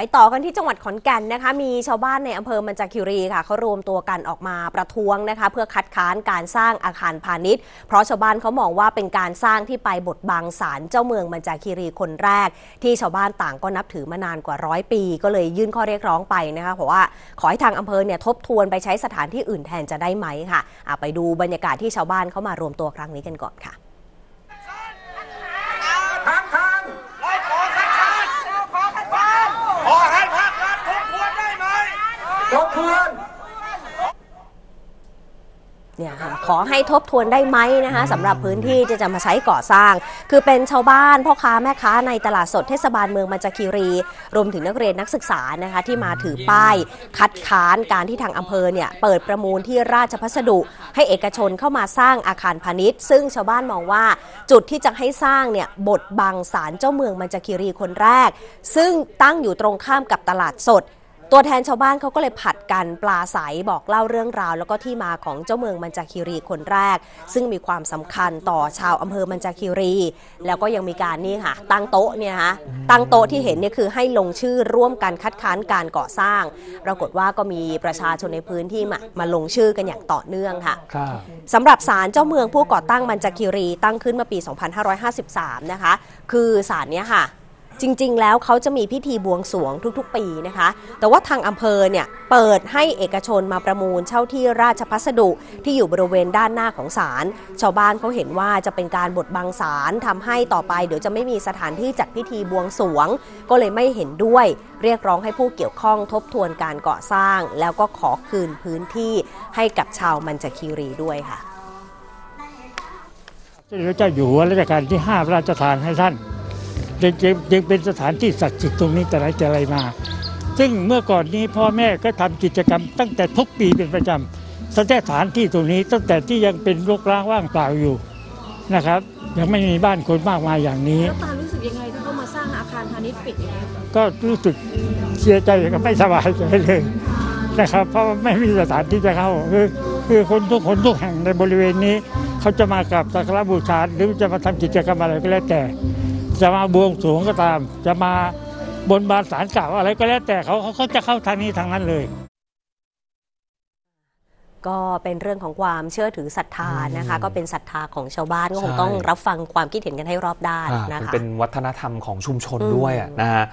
ไปต่อกันที่จังหวัดขอนแก่นนะคะ มีชาวบ้านในอำเภอมันจาคิรีค่ะเขารวมตัวกันออกมาประท้วงนะคะ เพื่อคัดค้านการสร้างอาคารพาณิชย์ เพราะชาวบ้านเขามองว่าเป็นการสร้างที่ไปบดบังศาลเจ้าเมืองมันจาคิรีคนแรก ที่ชาวบ้านต่างก็นับถือมานานกว่าร้อยปี ก็เลยยื่นข้อเรียกร้องไปนะคะเพราะว่าขอให้ทางอำเภอเนี่ยทบทวนไปใช้สถานที่อื่นแทนจะได้ไหมค่ะอะไปดูบรรยากาศที่ชาวบ้านเขามารวมตัวครั้งนี้กันก่อนค่ะ ทางทาง เราขอคัดค้านเราขอคัดค้านขอให้ภาครัฐทบทวนได้ไหม ทบทวนเนี่ยค่ะขอให้ทบทวนได้ไหมนะคะสำหรับพื้นที่ที่จะมาใช้ก่อสร้าง คือเป็นชาวบ้านพ่อค้าแม่ค้าในตลาดสดเทศบาลเมืองมันจคีรี รวมถึงนักเรียนนักศึกษานะคะที่มาถือป้าย คัดค้านการที่ทางอำเภอเนี่ยเปิดประมูลที่ราชพัสดุ ให้เอกชนเข้ามาสร้างอาคารพาณิชย์ ซึ่งชาวบ้านมองว่าจุดที่จะให้สร้างเนี่ยบทบังศาลเจ้าเมืองมันจคีรีคนแรก ซึ่งตั้งอยู่ตรงข้ามกับตลาดสด ตัวแทนชาวบ้านเขาก็เลยผัดกันปลาใสบอกเล่าเรื่องราว แล้วก็ที่มาของเจ้าเมืองมันจาคีรีคนแรก ซึ่งมีความสำคัญต่อชาวอำเภอมันจาคีรี แล้วก็ยังมีการนี่ค่ะ ตั้งโต๊ะเนี่ยฮะตั้งโต๊ะที่เห็นเนี่ยคือให้ลงชื่อร่วมกันคัดค้านการก่อสร้าง ปรากฏว่าก็มีประชาชนในพื้นที่มามาลงชื่อกันอย่างต่อเนื่องค่ะครับสำหรับศาลเจ้าเมืองผู้ก่อตั้งมันจาคิรี ตั้งขึ้นมาปี 2553 นะคะ คือศาลเนี้ยค่ะ จริง ๆ แล้วเขาจะมีพิธีบวงสรวงทุกๆ ปีนะคะ แต่ว่าทางอำเภอเนี่ยเปิดให้เอกชนมาประมูลเช่าที่ราชพัสดุที่อยู่บริเวณด้านหน้าของศาลชาวบ้านเขาเห็นว่าจะเป็นการบดบังศาลทำให้ต่อไปเดี๋ยวจะไม่มีสถานที่จัดพิธีบวงสรวง ก็เลยไม่เห็นด้วย เรียกร้องให้ผู้เกี่ยวข้องทบทวนการก่อสร้าง แล้วก็ขอคืนพื้นที่ให้กับชาวมันจคีรีด้วยค่ะเจ้าอยู่หัวรัชกาลที่ห้าพระราชทานให้ท่าน ยังยังยังเป็นสถานที่ศักดิ์สิทธิ์ตรงนี้แต่ไหนแต่ไรมา ซึ่งเมื่อก่อนนี้พ่อแม่ก็ทำกิจกรรม ตั้งแต่ทุกปีเป็นประจำสถานที่ตรงนี้ตั้งแต่ที่ยังเป็นรกร้างว่างเปล่าอยู่นะครับ ยังไม่มีบ้านคนมากมายอย่างนี้แล้วตารู้สึกยังไงที่เขามาสร้างอาคารพาณิชย์ปิดอย่างนี้ยก็รู้สึกเสียใจกับไม่สบายใจเลยนะครับ เพราะว่าไม่มีสถานที่จะเข้าคือคือคนทุกคนทุกแห่งในบริเวณนี้ เขาจะมากราบสักการะบูชาหรือจะมาทำกิจกรรมอะไรก็แล้วแต่ จะมาบวงสรวงก็ตาม จะมาบนบานสารกล่าวอะไรก็แล้วแต่เขาเขาเขาจะเข้าทางนี้ทางนั้นเลยก็เป็นเรื่องของความเชื่อถือศรัทธานะคะ ก็เป็นศรัทธาของชาวบ้านก็คงใช่ต้องรับฟังความคิดเห็นกันให้รอบด้านอ่านะมันคะเป็นวัฒนธรรมของชุมชนด้วยอะนะฮะ